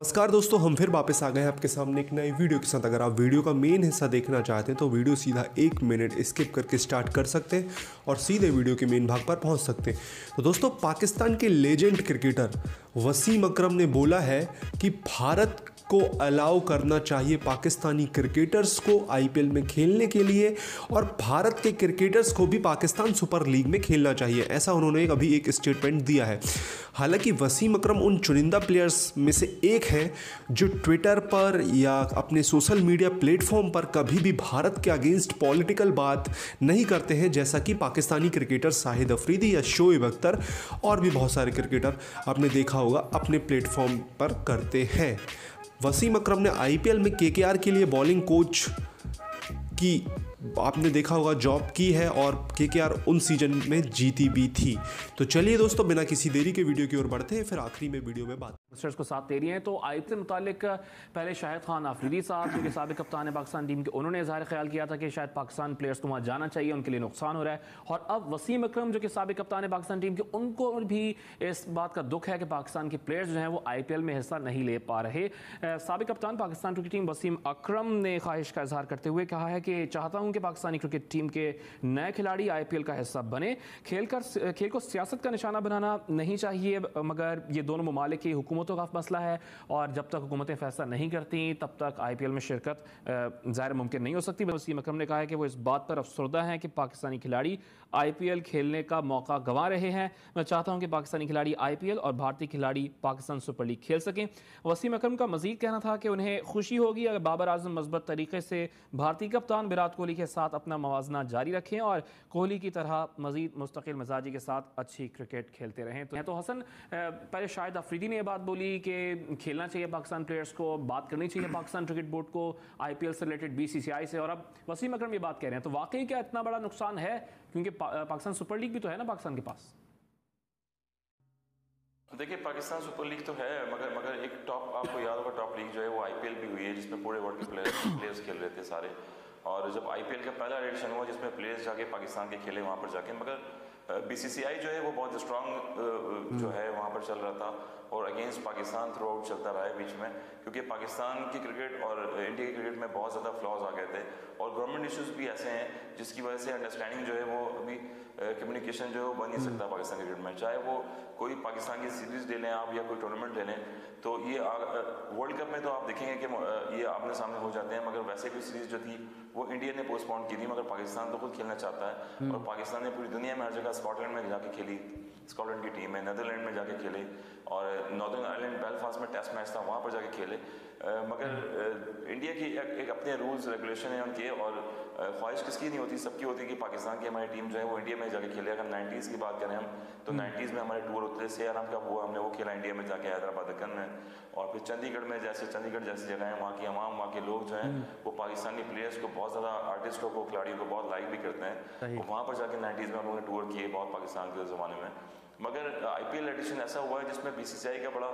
नमस्कार दोस्तों, हम फिर वापस आ गए हैं आपके सामने एक नई वीडियो के साथ। अगर आप वीडियो का मेन हिस्सा देखना चाहते हैं तो वीडियो सीधा एक मिनट स्किप करके स्टार्ट कर सकते हैं और सीधे वीडियो के मेन भाग पर पहुँच सकते हैं। तो दोस्तों, पाकिस्तान के लेजेंड क्रिकेटर वसीम अकरम ने बोला है कि भारत को अलाउ करना चाहिए पाकिस्तानी क्रिकेटर्स को आईपीएल में खेलने के लिए और भारत के क्रिकेटर्स को भी पाकिस्तान सुपर लीग में खेलना चाहिए। ऐसा उन्होंने अभी एक स्टेटमेंट दिया है। हालाँकि वसीम अकरम उन चुनिंदा प्लेयर्स में से एक हैं जो ट्विटर पर या अपने सोशल मीडिया प्लेटफॉर्म पर कभी भी भारत के अगेंस्ट पॉलिटिकल बात नहीं करते हैं, जैसा कि पाकिस्तानी क्रिकेटर शाहिद अफरीदी या शोएब अख्तर और भी बहुत सारे क्रिकेटर आपने देखा होगा, अपने प्लेटफॉर्म पर करते हैं। वसीम अकरम ने आईपीएल में केकेआर के लिए बॉलिंग कोच की आपने देखा होगा जॉब की है और के के आर उन सीज़न में जीती भी थी। तो चलिए दोस्तों, बिना किसी देरी के वीडियो की ओर बढ़ते हैं, फिर आखिरी में वीडियो में बात। को साथ दे रही हैं तो आई से मुतालिक, पहले शाहिद खान आफरीदी साहब जो कि सबक कप्तान है पाकिस्तान टीम के, उन्होंने इजहार ख्याल किया था कि शायद पाकिस्तान प्लेयर्स को वहाँ जाना चाहिए, उनके लिए नुकसान हो रहा है। और अब वसीम अक्रम, जो कि सबक कप्तान है पाकिस्तान टीम के, उनको भी इस बात का दुख है कि पाकिस्तान के प्लेयर्स जो हैं, वो आईपीएल में हिस्सा नहीं ले पा रहे। सबक कप्तान पाकिस्तान क्रिकेट टीम वसीम अक्रम ने ख्वाहिश का इजहार करते हुए कहा है कि चाहता हूँ कि पाकिस्तानी क्रिकेट टीम के नए खिलाड़ी आईपीएल का हिस्सा बने। खेल कर, खेल को सियासत का निशाना बनाना नहीं चाहिए, मगर ये दोनों ममालिक की हुकूमतों का मसला है, और जब तक हुकूमतें फैसला नहीं करती, तब तक आईपीएल में शिरकत ज़ाहिर मुमकिन नहीं हो सकती। वसीम अक्रम ने कहा है कि वो इस बात पर अफसरदा हैं कि पाकिस्तानी खिलाड़ी आईपीएल खेलने का मौका गंवा रहे हैं। मैं चाहता हूँ कि पाकिस्तानी खिलाड़ी आईपीएल और भारतीय खिलाड़ी पाकिस्तान सुपर लीग खेल सकें। वसीम अकरम का मजीद कहना था कि उन्हें खुशी होगी अगर बाबर आज़म मज़बूत तरीके से भारतीय कप्तान विराट कोहली के साथ अपना मवाजना जारी रखें और कोहली की तरह मजीद मुस्तकिल मिजाजी के साथ अच्छी क्रिकेट खेलते रहें। तो, तो हसन पहले शायद अफरीदी ने यह बात बोली कि खेलना चाहिए पाकिस्तान प्लेयर्स को बात करनी चाहिए पाकिस्तान क्रिकेट बोर्ड को आईपीएल से रिलेटेड बीसीसीआई से। और अब वसीम अकरम ये बात कह रहे हैं तो वाकई क्या इतना बड़ा नुकसान है क्योंकि पा, पाकिस्तान सुपर लीग भी तो है ना पाकिस्तान के पास? देखिए पाकिस्तान सुपर लीग तो है मगर मगर एक टॉप आपको याद होगा टॉप लीग जो है वो आईपीएल भी हुई है जिसमें पूरे वर्ल्ड के प्लेयर्स प्लेयर्स खेल रहे थे सारे। और जब आईपीएल का पहला एडिशन हुआ जिसमें प्लेयर्स जाके पाकिस्तान के खेले वहाँ पर जाके मगर बीसीसीआई जो है वो बहुत स्ट्रांग जो है वहाँ पर चल रहा था और अगेंस्ट पाकिस्तान थ्रू आउट चलता रहा है बीच में क्योंकि पाकिस्तान की क्रिकेट और इंडिया की क्रिकेट में बहुत ज़्यादा फ्लॉज आ गए थे और गवर्नमेंट इश्यूज़ भी ऐसे हैं जिसकी वजह से अंडरस्टैंडिंग जो है वो अभी कम्युनिकेशन जो है वो बन नहीं सकता पाकिस्तान क्रिकेट में। चाहे वो कोई पाकिस्तान की सीरीज़ ले लें आप या कोई टूर्नामेंट ले लें तो ये वर्ल्ड कप में तो आप देखेंगे कि ये आपने सामने हो जाते हैं मगर वैसे कोई सीरीज़ जो थी वो इंडिया ने पोस्टपोन की थी मगर पाकिस्तान तो खुद खेलना चाहता है। हम्म। और पाकिस्तान ने पूरी दुनिया में हर जगह स्कॉटलैंड में जाके खेली स्कॉटलैंड की टीम है नदरलैंड में जाके खेले और नॉर्दर्न आयरलैंड बेलफास्ट में टेस्ट मैच था वहाँ पर जाके खेले। मगर इंडिया की एक, एक अपने रूल्स रेगुलेशन है उनके और ख्वाहिश किसकी नहीं होती? सबकी होती कि पाकिस्तान की हमारी टीम जो है वो इंडिया में जाके खेले। अगर नाइन्टीज़ की बात करें हम तो नाइन्टीज़ हम्म। में हमारे टूर उतरे से आराम का हुआ हमने वो खेला इंडिया में जाके हैदराबाद दक्कन में और फिर चंडीगढ़ में जैसे चंडीगढ़ जैसी जगह है वहाँ की आवाम वहाँ के लोग जो हैं हम्म। वो पाकिस्तानी प्लेयर्स को बहुत ज़्यादा आर्टिस्टों को खिलाड़ियों को बहुत लाइक भी करते हैं। वहाँ पर जाके नाइन्टीज़ में हम लोगों ने टूर किए बहुत पाकिस्तान के ज़माने में। मगर आईपीएल एडिशन ऐसा हुआ है जिसमें बीसीसीआई का बड़ा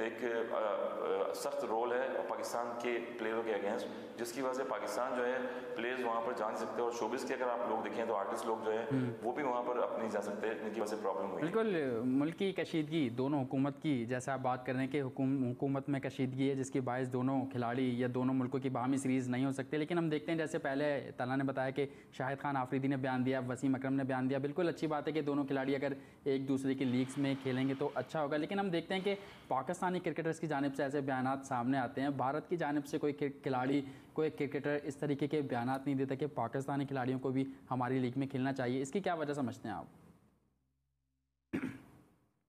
एक सख्त रोल है पाकिस्तान के प्लेयरों के अगेंस्ट जिसकी वजह से पाकिस्तान जो है प्लेयर्स वहाँ पर जा सकते हैं और शोबिस के अगर आप लोग देखें तो आर्टिस्ट लोग जो है हम्म। वो भी वहाँ पर अपनी जा सकते हैं इनकी वजह से प्रॉब्लम हुई बिल्कुल मुल्क की कशीदगी दोनों हुकूमत की जैसे आप बात कर रहे हैं कि हुकूमत में कशीदगी है जिसकी बायस दोनों खिलाड़ी या दोनों मुल्कों की बाहमी सीरीज़ नहीं हो सकती लेकिन हम देखते हैं जैसे पहले तला ने बताया कि शाहिद खान आफरीदी ने बयान दिया वसीम अक्रम ने बयान दिया बिल्कुल अच्छी बात है कि दोनों खिलाड़ी अगर एक दूसरे की लीग्स में खेलेंगे तो अच्छा होगा। लेकिन हम देखते हैं कि पाकिस्तानी क्रिकेटर्स की जानब से ऐसे बयान सामने आते हैं। भारत की जानब से कोई खिलाड़ी, कोई क्रिकेटर इस तरीके के बयान नहीं देता कि पाकिस्तानी खिलाड़ियों को भी हमारी लीग में खेलना चाहिए। इसकी क्या वजह समझते हैं आप?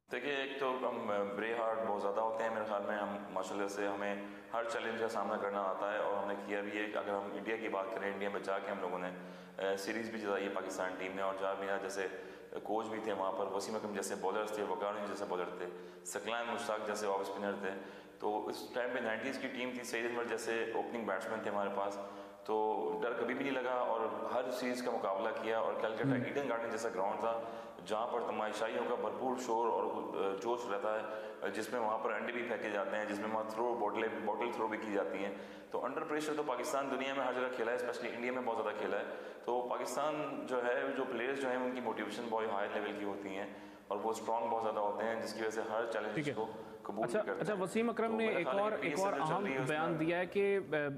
देखिए, एक तो हम ब्रे हार्ट बहुत ज़्यादा होते हैं मेरे ख्याल में। हम, माशाल्लाह से हमें हर चैलेंज का सामना करना आता है और हमने किया भी है। कि अगर हम इंडिया की बात करें, इंडिया में जाके हम लोगों ने सीरीज़ भी जिताई है पाकिस्तान टीम ने और जहाँ मेरा जैसे कोच भी थे वहाँ पर वसीम अकम जैसे बॉलर थे वकार जैसे बॉलर थे सकलान मुश्ताक जैसे ऑफ़ स्पिनर थे। तो उस टाइम पे नाइन्टीज़ की टीम थी सईद अनवर जैसे ओपनिंग बैट्समैन थे हमारे पास। तो डर कभी भी नहीं लगा और हर सीरीज़ का मुकाबला किया और कलकत्ता ईडन हम्म। गार्डन जैसा ग्राउंड था। जहाँ पर तमाशाइयों का भरपूर शोर और जोश रहता है जिसमें वहाँ पर अंडे भी फेंके जाते हैं जिसमें वहाँ थ्रो बोटलें बॉटल थ्रो भी की जाती हैं। तो अंडर प्रेशर तो पाकिस्तान दुनिया में हर जगह खेला है स्पेशली इंडिया में बहुत ज़्यादा खेला है। तो पाकिस्तान जो है जो प्लेयर्स जो हैं उनकी मोटिवेशन बहुत हाई लेवल की होती हैं और वो स्ट्रॉन्ग बहुत ज़्यादा होते हैं जिसकी वजह से हर चैलेंज को कबूल अच्छा अच्छा वसीम अकरम तो ने एक और एक और अहम बयान दिया है कि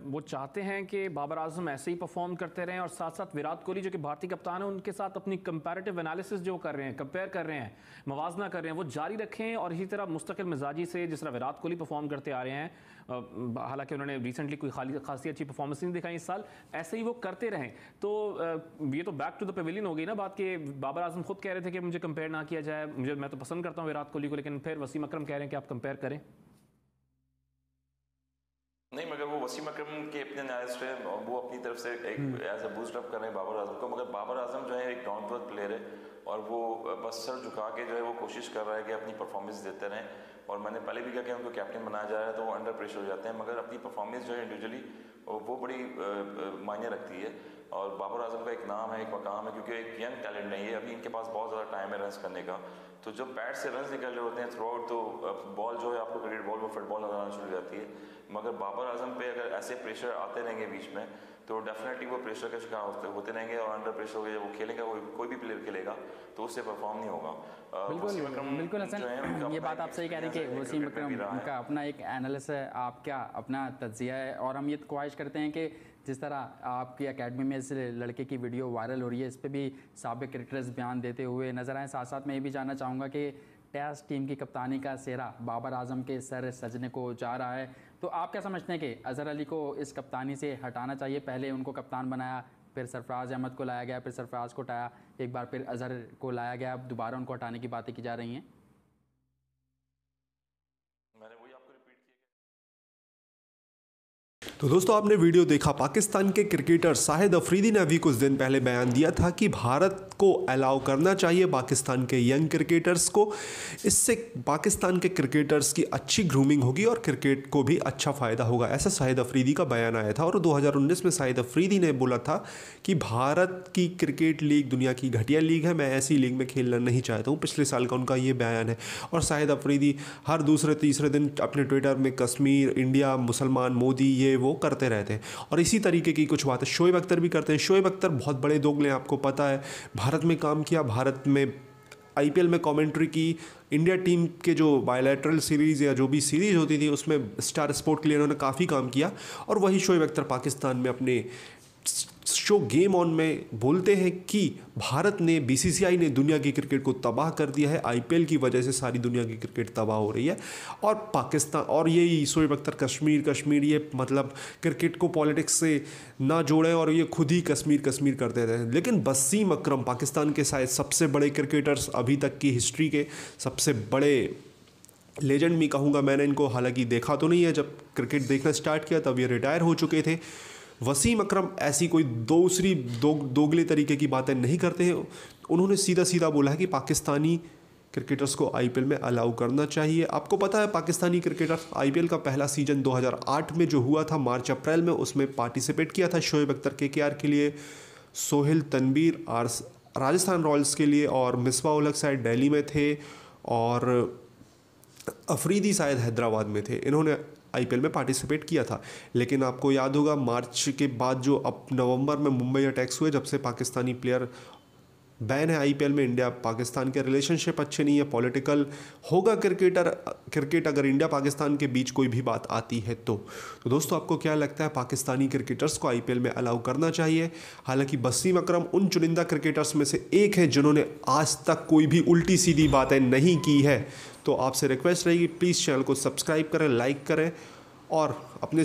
वो चाहते हैं कि बाबर आज़म ऐसे ही परफॉर्म करते रहें और साथ साथ विराट कोहली जो कि भारतीय कप्तान है उनके साथ अपनी कंपेरेटिव एनालिसिस जो कर रहे हैं कंपेयर कर रहे हैं मवाजना कर रहे हैं वो जारी रखें और इसी तरह मुस्तकिल मिजाजी से जिस तरह विराट कोहली परफॉर्म करते आ रहे हैं हालाँकि उन्होंने रिसेंटली कोई खाली खासी अच्छी परफॉर्मेंस नहीं दिखाई इस साल ऐसे ही वो करते रहें। तो ये तो बैक टू द पेविलियन हो गई ना बात कि बाबर आज़म खुद कह रहे थे कि मुझे कंपेयर ना किया जाए। मुझे मैं तो पसंद करता हूँ विराट कोहली को लेकिन फिर वसीम अकरम कह रहे हैं कि आप कंपेयर करें। नहीं मगर वो वसीम अकरम के अपने एनालिस्ट है वो अपनी तरफ़ से एक एज अ बूस्ट अप कर रहे हैं बाबर आज़म को। मगर बाबर आज़म जो है एक डाउन टू प्लेयर है और वो बस सर झुका के जो है वो कोशिश कर रहा है कि अपनी परफॉर्मेंस देते रहें। और मैंने पहले भी कहा कि उनको कैप्टन बनाया जा रहा है तो वो अंडर प्रेशर हो जाते हैं, मगर अपनी परफॉर्मेंस जो है इंडिविजुअली वो बड़ी मायने रखती है। और बाबर आज़म का एक नाम है, एक मकाम है, क्योंकि एक यंग टैलेंट नहीं है, अभी इनके पास बहुत ज़्यादा टाइम है रन्स करने का। तो जब बैट से रन्स निकल रहे होते हैं थ्रू आउट तो बॉल जो है आपको क्रिकेट बॉल वो फुटबॉल नज़र आना शुरू हो जाती है। मगर बाबर आज़म पे अगर ऐसे प्रेशर आते रहेंगे बीच में तो डेफिनेटली वो प्रेशर का शिकार होते होते रहेंगे और अंडर प्रेशर हो गया वो खेलेगा वो कोई भी प्लेयर खेलेगा तो उससे परफॉर्म नहीं होगा। बिल्कुल बिल्कुल हसन ये बात आप सही कह रहे हैं कि वसीम अकरम। उनका अपना एक एनालिस है आप क्या अपना तजिया है? और हम ये तो ख्वाहिश करते हैं कि जिस तरह आपकी एकेडमी में इस लड़के की वीडियो वायरल हो रही है इस पर भी सबक क्रिकेटर्स बयान देते हुए नज़र आए। साथ साथ मैं ये भी जानना चाहूँगा कि टेस्ट टीम की कप्तानी का सेहरा बाबर आज़म के सर सजने को जा रहा है। तो आप क्या समझते हैं कि अजहर अली को इस कप्तानी से हटाना चाहिए? पहले उनको कप्तान बनाया फिर सरफराज अहमद को लाया गया फिर सरफराज को हटाया एक बार फिर अजहर को लाया गया। अब दोबारा उनको हटाने की बातें की जा रही हैं। मैंने वही आपको रिपीट किया तो दोस्तों आपने वीडियो देखा पाकिस्तान के क्रिकेटर शाहिद अफरीदी ने अभी कुछ दिन पहले बयान दिया था कि भारत को अलाउ करना चाहिए पाकिस्तान के यंग क्रिकेटर्स को। इससे पाकिस्तान के क्रिकेटर्स की अच्छी ग्रूमिंग होगी और क्रिकेट को भी अच्छा फ़ायदा होगा, ऐसा शाहिद अफरीदी का बयान आया था। और 2019 में शाहिद अफरीदी ने बोला था कि भारत की क्रिकेट लीग दुनिया की घटिया लीग है, मैं ऐसी लीग में खेलना नहीं चाहता हूँ। पिछले साल का उनका ये बयान है। और शाहिद अफरीदी हर दूसरे, तीसरे दिन अपने ट्विटर में कश्मीर, इंडिया, मुसलमान, मोदी, ये, वो करते रहते हैं। और इसी तरीके की कुछ बातें शोएब अख्तर भी करते हैं। शोएब अख्तर बहुत बड़े दोगले आपको पता है। भारत में काम किया, भारत में आईपीएल में कमेंट्री की इंडिया टीम के जो बायोलेट्रल सीरीज़ या जो भी सीरीज़ होती थी, उसमें स्टार स्पोर्ट के लिए उन्होंने काफ़ी काम किया और वही शोएब अख्तर पाकिस्तान में अपने शो गेम ऑन में बोलते हैं कि भारत ने बीसीसीआई ने दुनिया की क्रिकेट को तबाह कर दिया है। आईपीएल की वजह से सारी दुनिया की क्रिकेट तबाह हो रही है। और पाकिस्तान, और यही शोएब अख्तर कश्मीर कश्मीर, ये मतलब क्रिकेट को पॉलिटिक्स से ना जोड़ें और ये खुद ही कश्मीर कश्मीर करते रहे लेकिन वसीम अक्रम, पाकिस्तान के शायद सबसे बड़े क्रिकेटर्स अभी तक की हिस्ट्री के सबसे बड़े लेजेंड भी कहूँगा मैंने इनको। हालाँकि देखा तो नहीं है, जब क्रिकेट देखना स्टार्ट किया तब ये रिटायर हो चुके थे। वसीम अकरम ऐसी कोई दूसरी दो, दोगले तरीके की बातें नहीं करते हैं। उन्होंने सीधा सीधा बोला है कि पाकिस्तानी क्रिकेटर्स को आईपीएल में अलाउ करना चाहिए। आपको पता है पाकिस्तानी क्रिकेटर्स आईपीएल का पहला सीज़न 2008 में जो हुआ था, मार्च, अप्रैल में, उसमें पार्टिसिपेट किया था शोएब अख्तर के के के लिए, सोहेल तनवीर आर, राजस्थान रॉयल्स के लिए और मिसबा उलग शायद दिल्ली में थे और अफरीदी शायद हैदराबाद में थे। इन्होंने आईपीएल में पार्टिसिपेट किया था। लेकिन आपको याद होगा, मार्च के बाद जो अब नवंबर में मुंबई अटैक्स हुए, जब से पाकिस्तानी प्लेयर बैन है आईपीएल में इंडिया, पाकिस्तान के रिलेशनशिप अच्छे नहीं है पॉलिटिकल होगा क्रिकेटर क्रिकेट अगर इंडिया, पाकिस्तान के बीच कोई भी बात आती है तो। तो दोस्तों, आपको क्या लगता है, पाकिस्तानी क्रिकेटर्स को आईपीएल में अलाउ करना चाहिए? हालाँकि वसीम अकरम, उन चुनिंदा क्रिकेटर्स में से एक है जिन्होंने आज तक कोई भी उल्टी सीधी बातें नहीं की है। तो आपसे रिक्वेस्ट रहेगी प्लीज़ चैनल को सब्सक्राइब करें लाइक करें और अपने